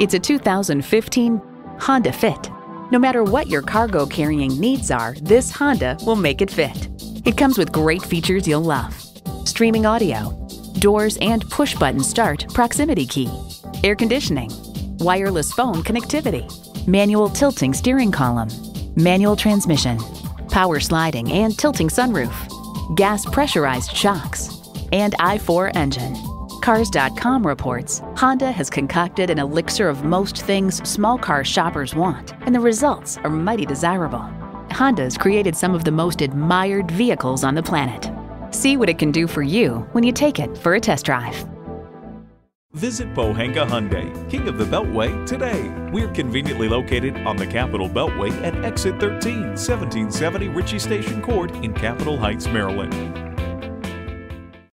It's a 2015 Honda Fit. No matter what your cargo carrying needs are, this Honda will make it fit. It comes with great features you'll love. Streaming audio, doors and push button start proximity key, air conditioning, wireless phone connectivity, manual tilting steering column, manual transmission, power sliding and tilting sunroof, gas pressurized shocks, and i4 engine. Cars.com reports Honda has concocted an elixir of most things small car shoppers want, and the results are mighty desirable. Honda's created some of the most admired vehicles on the planet. See what it can do for you when you take it for a test drive. Visit Pohanka Hyundai, King of the Beltway, today. We're conveniently located on the Capitol Beltway at exit 13, 1770 Ritchie Station Court in Capitol Heights, Maryland.